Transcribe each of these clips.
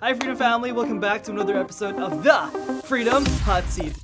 Hi Freedom Family, welcome back to another episode of the Freedom Hot Seat.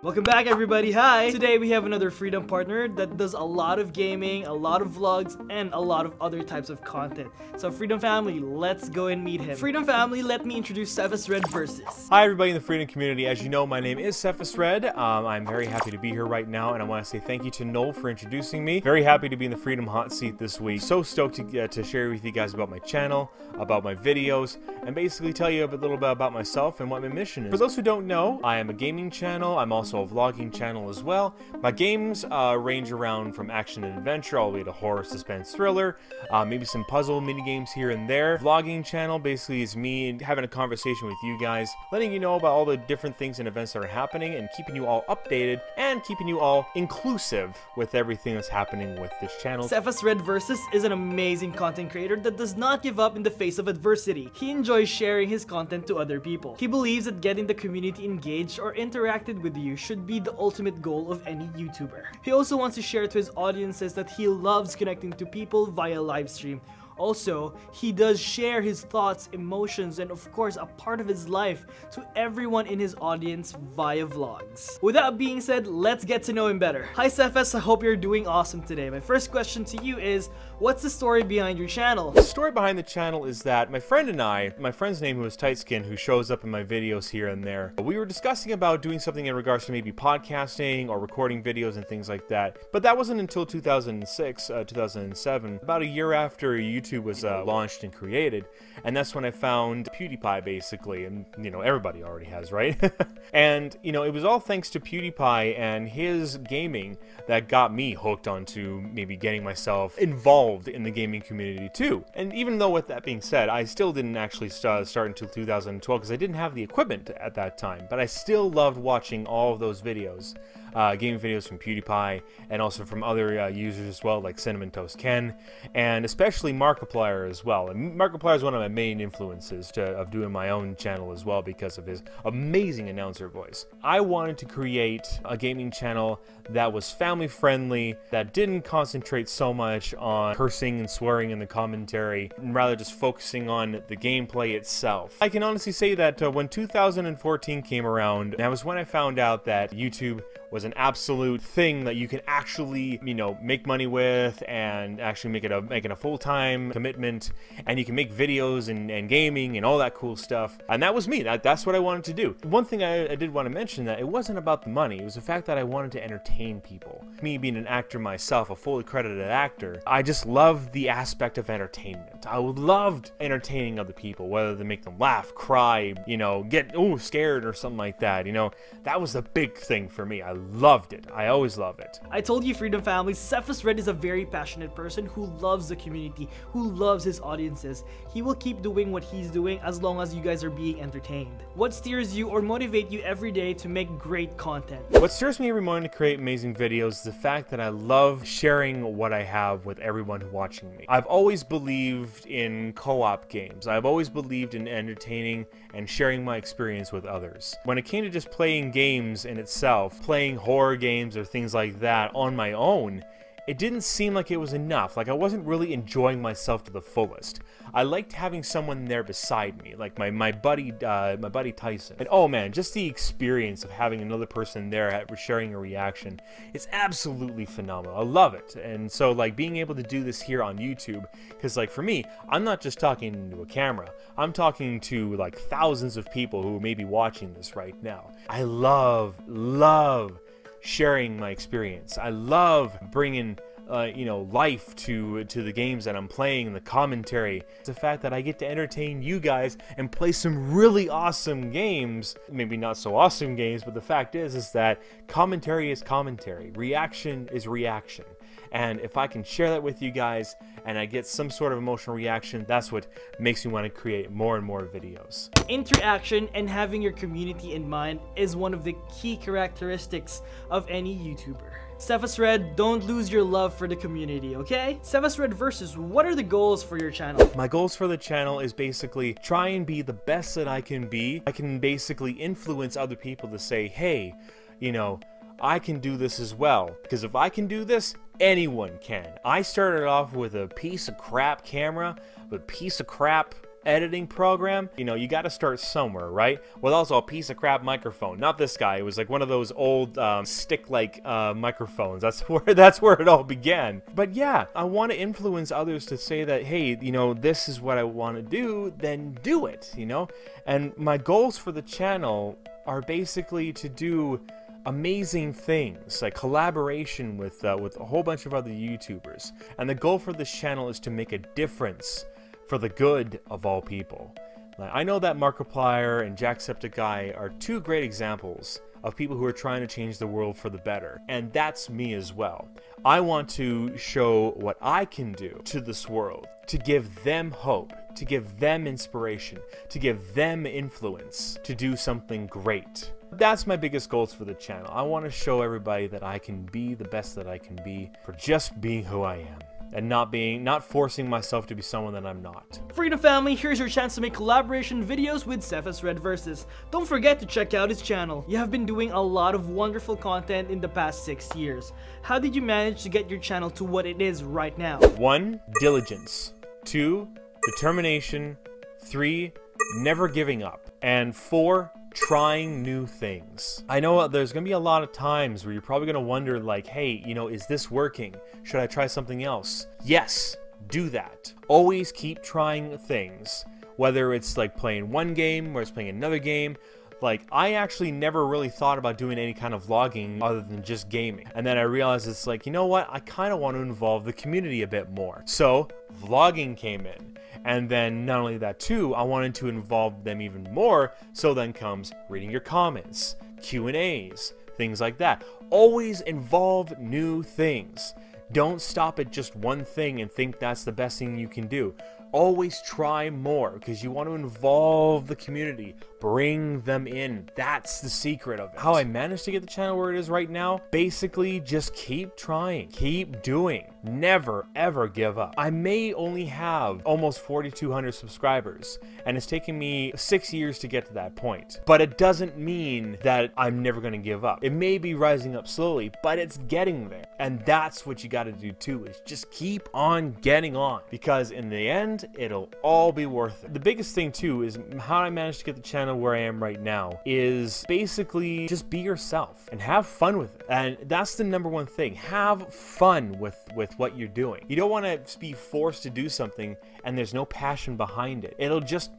Welcome back everybody, hi! Today we have another Freedom partner that does a lot of gaming, a lot of vlogs, and a lot of other types of content. So Freedom Family, let's go and meet him. Freedom Family, let me introduce Cephas Red Versus. Hi everybody in the Freedom community. As you know, my name is Cephas Red. Um, I'm very happy to be here right now, and I want to say thank you to Noel for introducing me. Very happy to be in the Freedom Hot Seat this week. So stoked to, uh, to share with you guys about my channel, about my videos, and basically tell you a little bit about myself and what my mission is. For those who don't know, I am a gaming channel. I'm also a vlogging channel as well. My games uh, range around from action and adventure all the way to horror, suspense, thriller, uh, maybe some puzzle mini games here and there. Vlogging channel basically is me having a conversation with you guys, letting you know about all the different things and events that are happening, and keeping you all updated and keeping you all inclusive with everything that's happening with this channel. Cephas Red Versus is an amazing content creator that does not give up in the face of adversity. He enjoys sharing his content to other people. He believes that getting the community engaged or interacted with you should be the ultimate goal of any YouTuber. He also wants to share to his audiences that he loves connecting to people via live stream also, he does share his thoughts, emotions, and of course a part of his life to everyone in his audience via vlogs. With that being said, let's get to know him better. Hi Cephas, I hope you're doing awesome today. My first question to you is, what's the story behind your channel? The story behind the channel is that my friend and I, my friend's name who is Tightskin, who shows up in my videos here and there, we were discussing about doing something in regards to maybe podcasting or recording videos and things like that. But that wasn't until 2006, uh, 2007, about a year after YouTube Was uh, launched and created, and that's when I found PewDiePie basically, and you know everybody already has, right? and you know it was all thanks to PewDiePie and his gaming that got me hooked onto maybe getting myself involved in the gaming community too. And even though with that being said, I still didn't actually start, start until 2012 because I didn't have the equipment at that time, but I still loved watching all of those videos uh, gaming videos from PewDiePie and also from other uh, users as well, like Cinnamon Toast Ken, and especially Markiplier as well. And Markiplier is one of my main influences to, of doing my own channel as well because of his amazing announcer voice. I wanted to create a gaming channel that was family friendly, that didn't concentrate so much on cursing and swearing in the commentary, and rather just focusing on the gameplay itself. I can honestly say that uh, when 2014 came around, that was when I found out that YouTube was an absolute thing that you can actually, you know, make money with and actually make it a make it a full-time commitment and you can make videos and, and gaming and all that cool stuff. And that was me. That, that's what I wanted to do. One thing I, I did want to mention that it wasn't about the money. It was the fact that I wanted to entertain people. Me being an actor myself, a fully credited actor, I just love the aspect of entertainment. I loved entertaining other people, whether to make them laugh, cry, you know, get oh scared or something like that. You know, that was the big thing for me. I loved it. I always love it. I told you, Freedom Family, Cephas Red is a very passionate person who loves the community, who loves his audiences. He will keep doing what he's doing as long as you guys are being entertained. What steers you or motivate you every day to make great content? What steers me every morning to create amazing videos is the fact that I love sharing what I have with everyone watching me. I've always believed in co-op games. I've always believed in entertaining and sharing my experience with others. When it came to just playing games in itself, playing playing horror games or things like that on my own, it didn't seem like it was enough. Like I wasn't really enjoying myself to the fullest. I liked having someone there beside me, like my my buddy uh, my buddy Tyson. And oh man, just the experience of having another person there sharing a reaction, it's absolutely phenomenal. I love it. And so like being able to do this here on YouTube, because like for me, I'm not just talking into a camera. I'm talking to like thousands of people who may be watching this right now. I love love sharing my experience. I love bringing uh, you know life to to the games that I'm playing, the commentary. The fact that I get to entertain you guys and play some really awesome games. Maybe not so awesome games, but the fact is is that commentary is commentary, reaction is reaction. And if I can share that with you guys and I get some sort of emotional reaction, that's what makes me want to create more and more videos. Interaction and having your community in mind is one of the key characteristics of any YouTuber. Cephas Red, don't lose your love for the community, okay? Cephas Red versus, what are the goals for your channel? My goals for the channel is basically try and be the best that I can be. I can basically influence other people to say, hey, you know, I can do this as well. Because if I can do this, anyone can. I started off with a piece of crap camera, with piece of crap editing program, you know, you got to start somewhere, right? Well, also a piece of crap microphone. Not this guy. It was like one of those old um, stick-like uh, microphones. That's where that's where it all began. But yeah, I want to influence others to say that, hey, you know, this is what I want to do. Then do it. You know, and my goals for the channel are basically to do amazing things like collaboration with uh, with a whole bunch of other YouTubers. And the goal for this channel is to make a difference for the good of all people. I know that Markiplier and Jacksepticeye are two great examples of people who are trying to change the world for the better, and that's me as well. I want to show what I can do to this world, to give them hope, to give them inspiration, to give them influence to do something great. That's my biggest goals for the channel. I want to show everybody that I can be the best that I can be for just being who I am and not being not forcing myself to be someone that I'm not. Freedom family, here's your chance to make collaboration videos with Cephas Red Versus. Don't forget to check out his channel. You have been doing a lot of wonderful content in the past 6 years. How did you manage to get your channel to what it is right now? 1. Diligence. 2. Determination. 3. Never giving up. And 4 trying new things. I know there's to be a lot of times where you're probably to wonder like, hey, you know, is this working? Should I try something else? Yes, do that. Always keep trying things. Whether it's like playing one game or it's playing another game, like, I actually never really thought about doing any kind of vlogging other than just gaming. And then I realized it's like, you know what? I kind of want to involve the community a bit more. So, vlogging came in. And then not only that too, I wanted to involve them even more. So then comes reading your comments, Q&As, things like that. Always involve new things. Don't stop at just one thing and think that's the best thing you can do always try more because you want to involve the community, bring them in. That's the secret of it. How I managed to get the channel where it is right now, basically just keep trying, keep doing, never ever give up. I may only have almost 4,200 subscribers and it's taken me six years to get to that point, but it doesn't mean that I'm never going to give up. It may be rising up slowly, but it's getting there. And that's what you got to do too, is just keep on getting on because in the end, end, it'll all be worth it. The biggest thing too is how I managed to get the channel where I am right now is basically just be yourself and have fun with it. And that's the number one thing. Have fun with, with what you're doing. You don't want to be forced to do something and there's no passion behind it. It'll just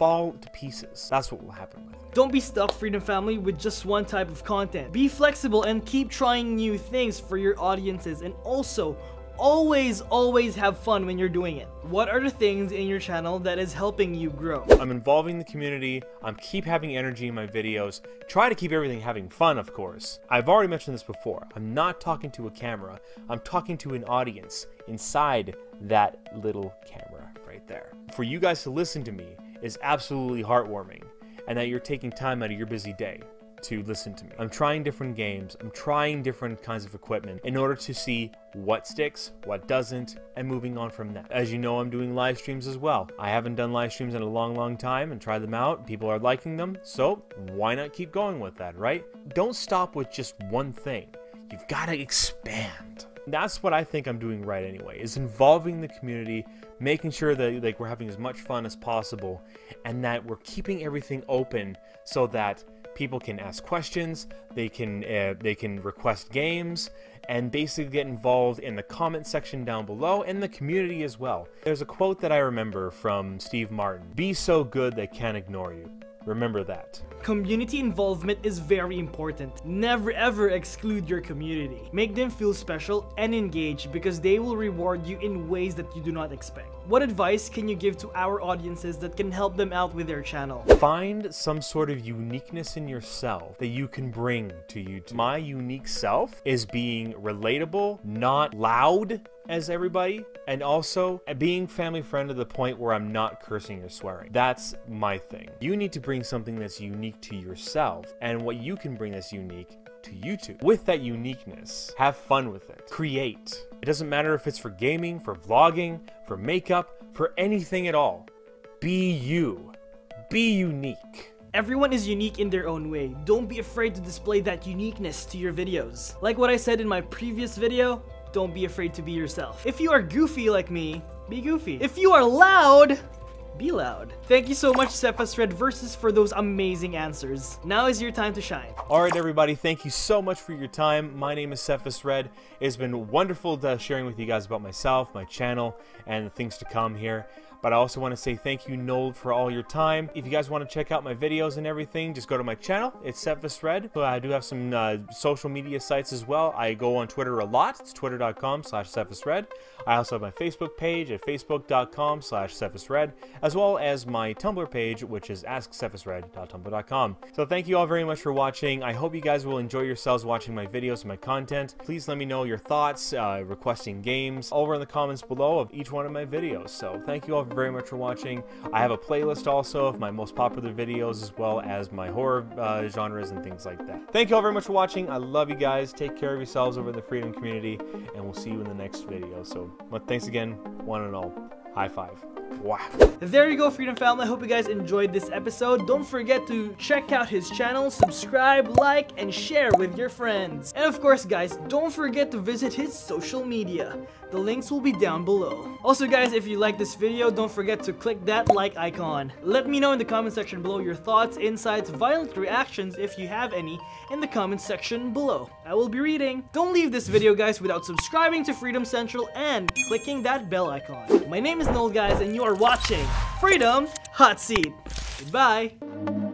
fall to pieces. That's what will happen with it. Don't be stuck, Freedom Family, with just one type of content. Be flexible and keep trying new things for your audiences and also always, always have fun when you're doing it. What are the things in your channel that is helping you grow? I'm involving the community, I'm keep having energy in my videos, try to keep everything having fun of course. I've already mentioned this before, I'm not talking to a camera, I'm talking to an audience inside that little camera right there. For you guys to listen to me is absolutely heartwarming and that you're taking time out of your busy day to listen to me. I'm trying different games, I'm trying different kinds of equipment in order to see what sticks, what doesn't, and moving on from that. As you know, I'm doing live streams as well. I haven't done live streams in a long, long time and tried them out. People are liking them, so why not keep going with that, right? Don't stop with just one thing. You've got to expand. That's what I think I'm doing right anyway, is involving the community, making sure that like we're having as much fun as possible, and that we're keeping everything open so that people can ask questions, they can uh, they can request games, and basically get involved in the comment section down below and the community as well. There's a quote that I remember from Steve Martin: "Be so good they can't ignore you." Remember that. Community involvement is very important. Never ever exclude your community. Make them feel special and engaged because they will reward you in ways that you do not expect. What advice can you give to our audiences that can help them out with their channel? Find some sort of uniqueness in yourself that you can bring to YouTube. My unique self is being relatable, not loud, as everybody, and also being family friend to the point where I'm not cursing or swearing. That's my thing. You need to bring something that's unique to yourself, and what you can bring that's unique to YouTube. With that uniqueness, have fun with it. Create. It doesn't matter if it's for gaming, for vlogging, for makeup, for anything at all. Be you. Be unique. Everyone is unique in their own way. Don't be afraid to display that uniqueness to your videos. Like what I said in my previous video, don't be afraid to be yourself. If you are goofy like me, be goofy. If you are loud, be loud. Thank you so much, Cephas Red Versus, for those amazing answers. Now is your time to shine. Alright, everybody, thank you so much for your time. My name is Cephas Red. It's been wonderful uh, sharing with you guys about myself, my channel, and the things to come here. But I also want to say thank you, Noel, for all your time. If you guys want to check out my videos and everything, just go to my channel. It's Cephas Red. I do have some uh, social media sites as well. I go on Twitter a lot. It's twitter.com slash Red. I also have my Facebook page at facebook.com slash Red, as well as my Tumblr page, which is askcephasred.tumblr.com. So thank you all very much for watching. I hope you guys will enjoy yourselves watching my videos and my content. Please let me know your thoughts, uh, requesting games, over in the comments below of each one of my videos. So thank you all very much for watching. I have a playlist also of my most popular videos as well as my horror uh, genres and things like that. Thank you all very much for watching. I love you guys. Take care of yourselves over in the Freedom community, and we'll see you in the next video. So, but thanks again, one and all. High five. Wow. There you go, Freedom Family. I hope you guys enjoyed this episode. Don't forget to check out his channel, subscribe, like, and share with your friends. And of course, guys, don't forget to visit his social media. The links will be down below. Also, guys, if you like this video, don't forget to click that like icon. Let me know in the comment section below your thoughts, insights, violent reactions, if you have any, in the comment section below. I will be reading. Don't leave this video, guys, without subscribing to Freedom Central and clicking that bell icon. My name is Noel, guys, and you are watching Freedom Hot Seat. Goodbye.